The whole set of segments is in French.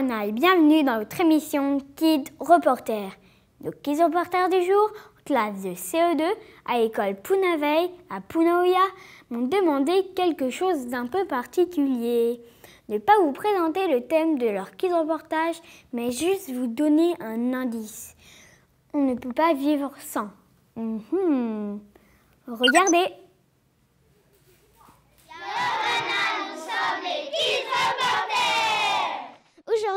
Bienvenue dans votre émission Kid Reporter. Nos Kids Reporters du jour, classe de CE2 à l'école Punaveil à Punaoya, m'ont demandé quelque chose d'un peu particulier. Ne pas vous présenter le thème de leur Kids Reportage, mais juste vous donner un indice. On ne peut pas vivre sans. Mhm. Regardez.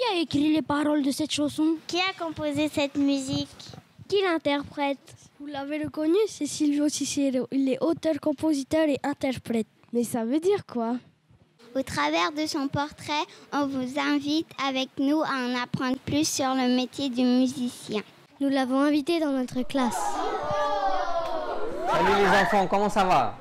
Qui a écrit les paroles de cette chanson Qui a composé cette musique Qui l'interprète Vous l'avez reconnu, c'est Silvio Cicero. Il est auteur, compositeur et interprète. Mais ça veut dire quoi? Au travers de son portrait, on vous invite avec nous à en apprendre plus sur le métier du musicien. Nous l'avons invité dans notre classe. Salut les enfants, comment ça va?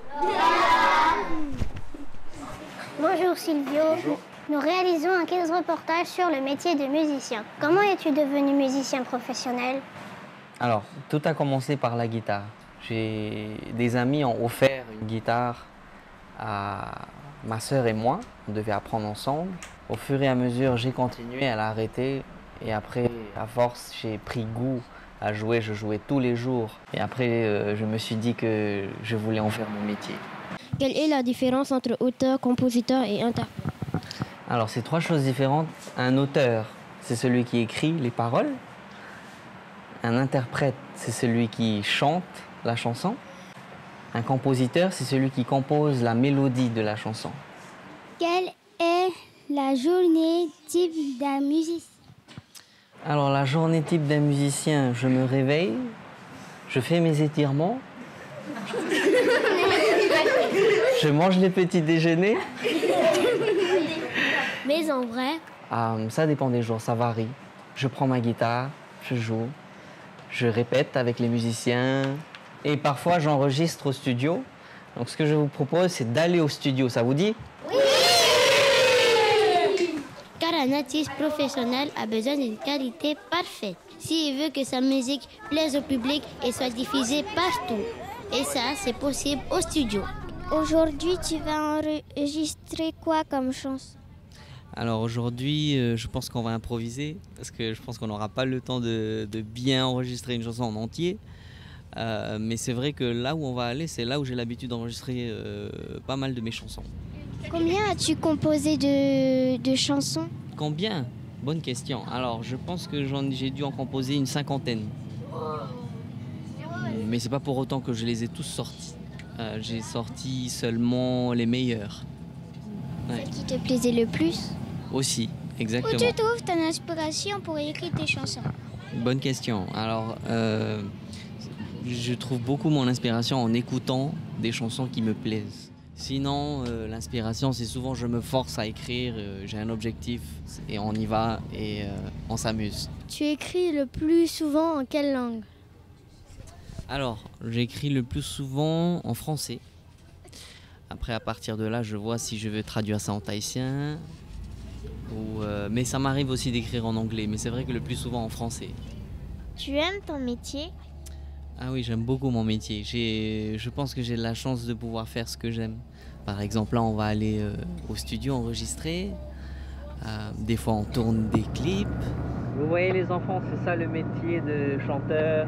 Bonjour Silvio. Nous réalisons un kids reportage sur le métier de musicien. Comment es-tu devenu musicien professionnel? Alors, tout a commencé par la guitare. J'ai des amis ont offert une guitare à ma sœur et moi. On devait apprendre ensemble. Au fur et à mesure, j'ai continué, elle a arrêté. Et après, à force, j'ai pris goût à jouer. Je jouais tous les jours. Et après, euh, je me suis dit que je voulais en faire mon métier. Quelle est la différence entre auteur, compositeur et interprète Alors, c'est trois choses différentes. Un auteur, c'est celui qui écrit les paroles. Un interprète, c'est celui qui chante la chanson. Un compositeur, c'est celui qui compose la mélodie de la chanson. Quelle est la journée type d'un musicien? Alors, la journée type d'un musicien, je me réveille, je fais mes étirements, je mange les petits déjeuners. Mais en vrai, Euh, ça dépend des jours, ça varie. Je prends ma guitare, je joue, je répète avec les musiciens et parfois j'enregistre au studio. Donc ce que je vous propose, c'est d'aller au studio. Ça vous dit? Car un artiste professionnel a besoin d'une qualité parfaite. S'il veut que sa musique plaise au public et soit diffusée partout. Et ça, c'est possible au studio. Aujourd'hui, tu vas enregistrer quoi comme chanson? Alors aujourd'hui, euh, je pense qu'on va improviser parce que je pense qu'on n'aura pas le temps de, de bien enregistrer une chanson en entier. Euh, mais c'est vrai que là où on va aller, c'est là où j'ai l'habitude d'enregistrer euh, pas mal de mes chansons. Combien as-tu composé de, de chansons? Combien? Bonne question. Alors, je pense que j'ai dû en composer une cinquantaine. Mais c'est pas pour autant que je les ai tous sortis. J'ai sorti seulement les meilleurs. Ouais. Celle qui te plaisait le plus? Aussi, Où exactement. tu trouves ton inspiration pour écrire tes chansons Bonne question. Alors, euh, je trouve beaucoup mon inspiration en écoutant des chansons qui me plaisent. Sinon, euh, l'inspiration, c'est souvent je me force à écrire, euh, j'ai un objectif et on y va et on s'amuse. Tu écris le plus souvent en quelle langue Alors, j'écris le plus souvent en français. Après, à partir de là, je vois si je veux traduire ça en tahitien. Ou, euh, mais ça m'arrive aussi d'écrire en anglais, mais c'est vrai que le plus souvent en français. Tu aimes ton métier? Ah oui, j'aime beaucoup mon métier. J'ai, je pense que j'ai la chance de pouvoir faire ce que j'aime. Par exemple, là, on va aller euh, au studio enregistrer. Euh, des fois, on tourne des clips. Vous voyez, les enfants, c'est ça le métier de chanteur.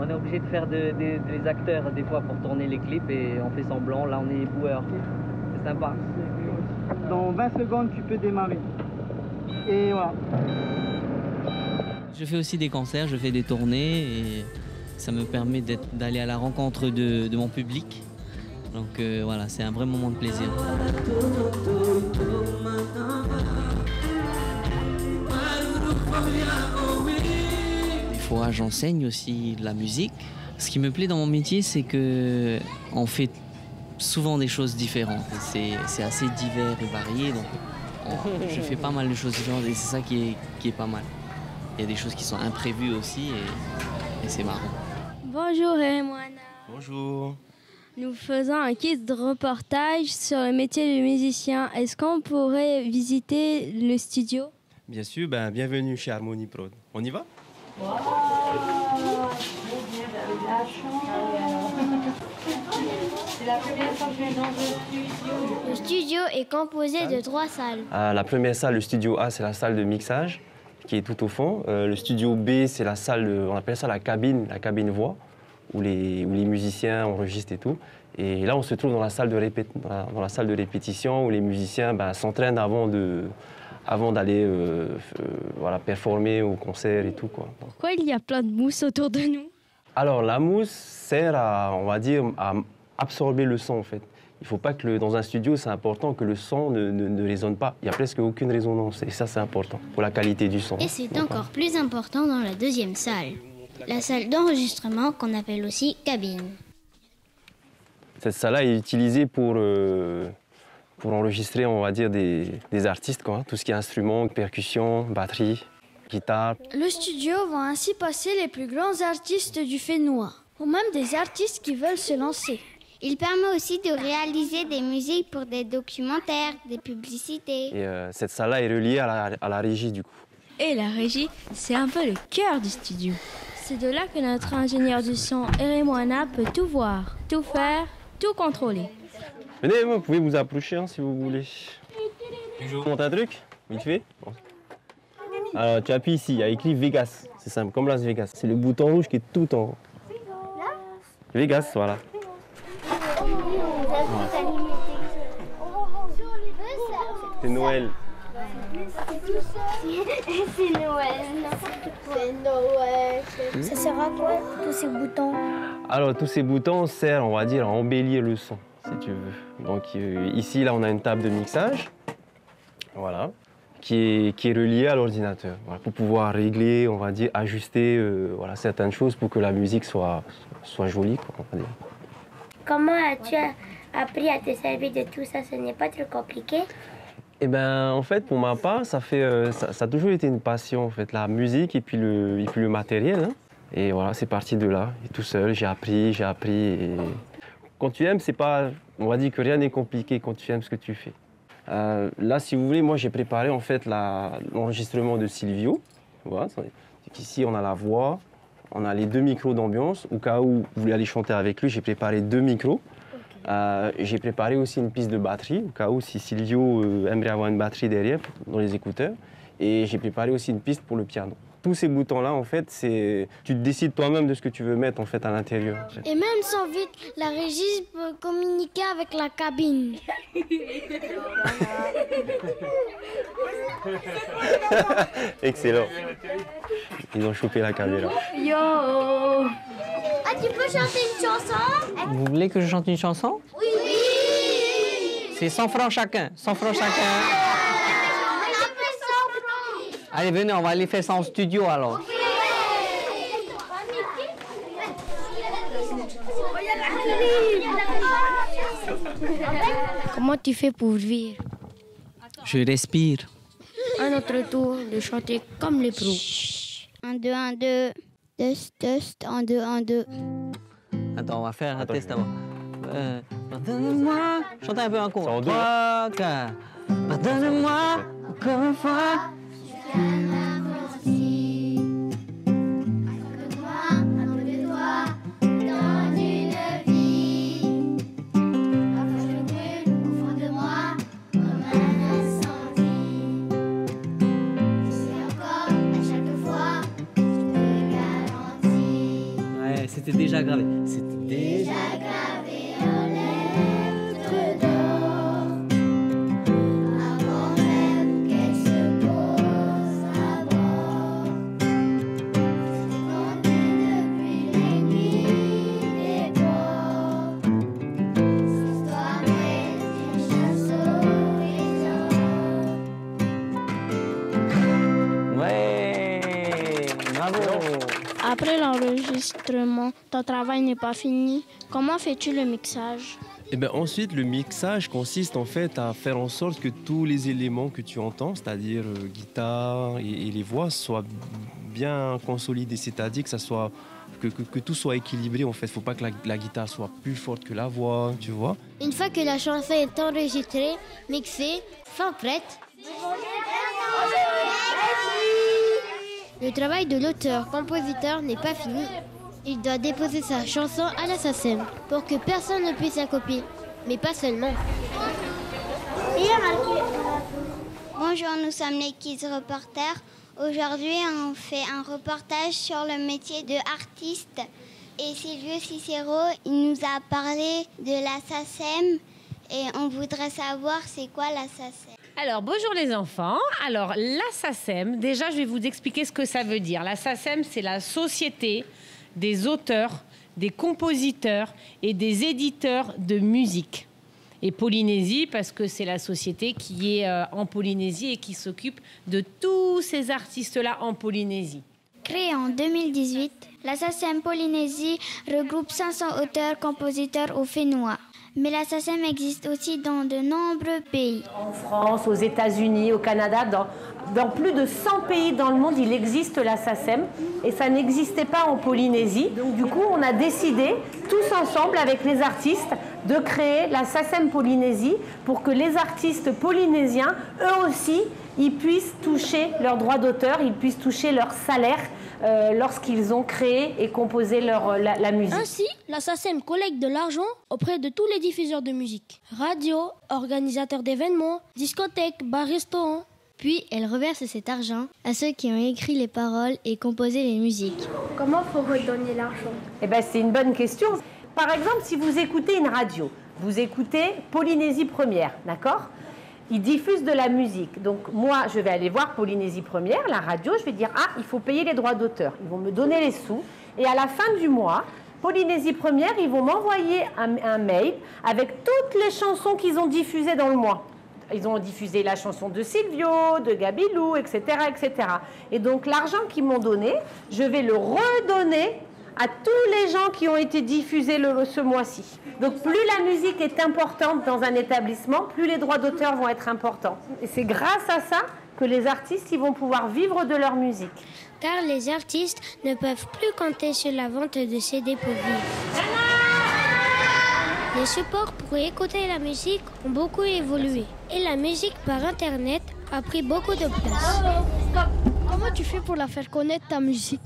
On est obligé de faire de- de- des acteurs des fois pour tourner les clips et on fait semblant. Là, on est boueurs. C'est sympa. Dans 20 secondes, tu peux démarrer. Et voilà. Je fais aussi des concerts, je fais des tournées et ça me permet d'aller à la rencontre de, de mon public. Donc euh, voilà, c'est un vrai moment de plaisir. Des fois, j'enseigne aussi de la musique. Ce qui me plaît dans mon métier, c'est que on fait souvent des choses différentes. C'est c'est assez divers et varié. Donc, je fais pas mal de choses différentes et c'est ça qui est, qui est pas mal. Il y a des choses qui sont imprévues aussi et, et c'est marrant. Bonjour Moana. Bonjour. Nous faisons un kit de reportage sur le métier de musicien. Est-ce qu'on pourrait visiter le studio? Bien sûr, ben, bienvenue chez Harmony Prod. On y va? Le studio est composé de trois salles. Ah, La première salle, le studio A, c'est la salle de mixage qui est tout au fond. Euh, le studio B, c'est la salle, de- on appelle ça la cabine, la cabine voix, où les, où les musiciens enregistrent et tout. Et là, on se trouve dans la salle de, répé- dans la, dans la salle de répétition où les musiciens ben, s'entraînent avant de avant d'aller euh, euh, voilà, performer au concert et tout. Quoi. Pourquoi il y a plein de mousse autour de nous? Alors la mousse sert à, on va dire, à absorber le son en fait. Il ne faut pas que le- dans un studio, c'est important que le son ne, ne- ne résonne pas. Il n'y a presque aucune résonance et ça c'est important pour la qualité du son. Et c'est encore plus important dans la deuxième salle. La salle d'enregistrement qu'on appelle aussi cabine. Cette salle-là est utilisée pour, euh, pour enregistrer, on va dire, des, des artistes, quoi. Tout ce qui est instruments, percussions, batterie, guitare. Le studio va ainsi passer les plus grands artistes du Fénois, ou même des artistes qui veulent se lancer. Il permet aussi de réaliser des musiques pour des documentaires, des publicités. Et euh, cette salle-là est reliée à la, à la régie du coup. Et la régie, c'est un peu le cœur du studio. C'est de là que notre ingénieur du son, Moana, peut tout voir, tout faire, tout contrôler. Venez, vous pouvez vous approcher hein, si vous voulez. Je vous montre un truc, vite fait. Bon. Alors, tu appuies ici, il y a écrit Vegas. C'est simple, comme Las Vegas. C'est le bouton rouge qui est tout en haut. Vegas, voilà. C'est Noël. C'est Noël. C'est Noël. Ça sert à quoi tous ces boutons Alors, tous ces boutons servent, on va dire, à embellir le son, si tu veux. Donc, euh, ici, là, on a une table de mixage. Voilà. Qui est, qui est reliée à l'ordinateur. Voilà, pour pouvoir régler, on va dire, ajuster euh, voilà, certaines choses pour que la musique soit, soit jolie, quoi, on va dire. Comment as-tu appris à te servir de tout ça? Ce n'est pas trop compliqué? Eh ben, en fait, pour ma part, ça, fait, euh, ça, ça a toujours été une passion, en fait, la musique et puis le, et puis le matériel. hein. Et voilà, c'est parti de là. Et tout seul, j'ai appris, j'ai appris. Et... Quand tu aimes, c'est pas, on va dire que rien n'est compliqué quand tu aimes ce que tu fais. Euh, là, si vous voulez, moi, j'ai préparé en fait l'enregistrement de Silvio. Voilà, ici, on a la voix, on a les deux micros d'ambiance. Au cas où vous voulez aller chanter avec lui, j'ai préparé deux micros. Euh, j'ai préparé aussi une piste de batterie, au cas où si Silvio euh, aimerait avoir une batterie derrière dans les écouteurs. Et j'ai préparé aussi une piste pour le piano. Tous ces boutons-là, en fait, c'est tu te décides toi-même de ce que tu veux mettre en fait à l'intérieur. Et même sans vite, la régie peut communiquer avec la cabine. Excellent. Ils ont chopé la caméra. Ah, tu peux chanter une chanson? Vous voulez que je chante une chanson? Oui C'est 100 francs chacun, 100 francs chacun. Allez, venez, on va aller faire ça en studio alors. Comment tu fais pour vivre? Je respire. À notre tour de chanter comme les pros. 1, 2, 1, 2. Test, test, 1, 2, 1, 2. Attends, on va faire un test avant. Euh, Pardonne-moi. Chantez un peu un C'est en cours. deux. Trois, quatre. Pardonne-moi encore une fois. L'enregistrement, ton travail n'est pas fini. Comment fais-tu le mixage? Et ben ensuite, le mixage consiste en fait à faire en sorte que tous les éléments que tu entends, c'est-à-dire euh, guitare et, et les voix, soient bien consolidés, c'est-à-dire que ça soit que, que- que tout soit équilibré en fait. Faut pas que la, la guitare soit plus forte que la voix, tu vois. Une fois que la chanson est enregistrée, mixée, fin prête, le travail de l'auteur-compositeur n'est pas fini. Il doit déposer sa chanson à la SACEM pour que personne ne puisse la copier. Mais pas seulement. Bonjour, nous sommes les Kids Reporters. Aujourd'hui, on fait un reportage sur le métier de artiste. Et Silvio Cicero, il nous a parlé de la SACEM et on voudrait savoir c'est quoi la SACEM. Alors, bonjour les enfants. Alors, la SACEM, déjà, je vais vous expliquer ce que ça veut dire. La SACEM, c'est la Société des auteurs, des compositeurs et des éditeurs de musique. Et Polynésie, parce que c'est la société qui est euh, en Polynésie et qui s'occupe de tous ces artistes-là en Polynésie. Créée en 2018, la SACEM Polynésie regroupe 500 auteurs, compositeurs au Fénois. Mais la existe aussi dans de nombreux pays. En France, aux États-Unis, au Canada, dans, plus de 100 pays dans le monde, il existe la SACEM et ça n'existait pas en Polynésie. Du coup, on a décidé tous ensemble avec les artistes de créer la SACEM Polynésie pour que les artistes polynésiens, eux aussi, ils puissent toucher leurs droits d'auteur, ils puissent toucher leur salaire euh, lorsqu'ils ont créé et composé leur, la, la musique. Ainsi, la SACEM collecte de l'argent auprès de tous les diffuseurs de musique. Radio, organisateurs d'événements, discothèques, bars, restaurants. Puis elle reverse cet argent à ceux qui ont écrit les paroles et composé les musiques. Comment faut redonner l'argent? Eh ben, c'est une bonne question. Par exemple, si vous écoutez une radio, vous écoutez Polynésie Première, d'accord? Ils diffusent de la musique. Donc moi, je vais aller voir Polynésie Première, la radio, je vais dire ah, il faut payer les droits d'auteur. Ils vont me donner les sous et à la fin du mois, Polynésie Première, ils vont m'envoyer un, un mail avec toutes les chansons qu'ils ont diffusées dans le mois. Ils ont diffusé la chanson de Silvio, de Gabilou, etc., etc. Et donc l'argent qu'ils m'ont donné, je vais le redonner à tous les gens qui ont été diffusés ce mois-ci. Donc plus la musique est importante dans un établissement, plus les droits d'auteur vont être importants. Et c'est grâce à ça que les artistes vont pouvoir vivre de leur musique. Car les artistes ne peuvent plus compter sur la vente de CD pour vivre. Les supports pour écouter la musique ont beaucoup évolué. Et la musique par Internet a pris beaucoup de place. Comment tu fais pour la faire connaître ta musique?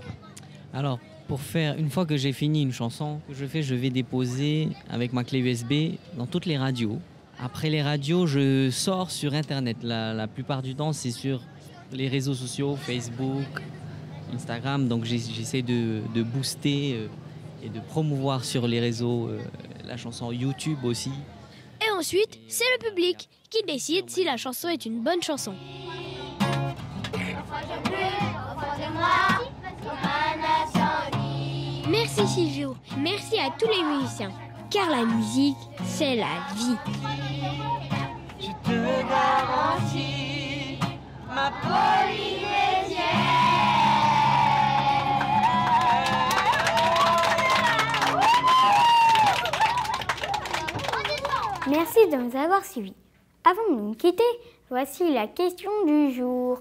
Alors, pour faire, une fois que j'ai fini une chanson, ce que je fais, je vais déposer avec ma clé USB dans toutes les radios. Après les radios, je sors sur Internet. La, la plupart du temps, c'est sur les réseaux sociaux, Facebook, Instagram. Donc, j'essaie de, de booster euh, et de promouvoir sur les réseaux euh, la chanson YouTube aussi. Et ensuite, c'est le public qui décide si la chanson est une bonne chanson. Merci Silvio, merci à tous les musiciens, car la musique, c'est la vie. Je te garantis ma Merci de nous avoir suivis. Avant de nous quitter, voici la question du jour.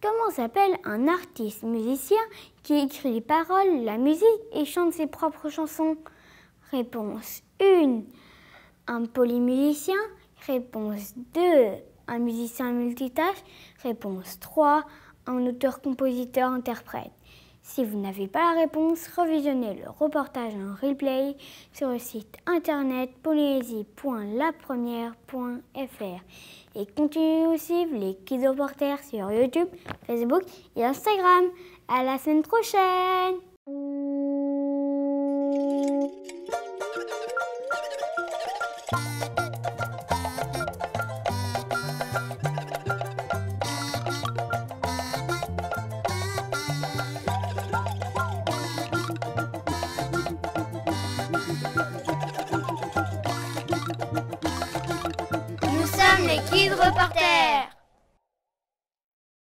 Comment s'appelle un artiste musicien qui écrit les paroles, la musique et chante ses propres chansons? Réponse 1. Un polymusicien. Réponse 2. Un musicien multitâche. Réponse 3. Un auteur-compositeur-interprète. Si vous n'avez pas la réponse, revisionnez le reportage en replay sur le site internet polynésie.lapremière.fr et continuez suivre les Kids Reporters sur YouTube, Facebook et Instagram. À la semaine prochaine!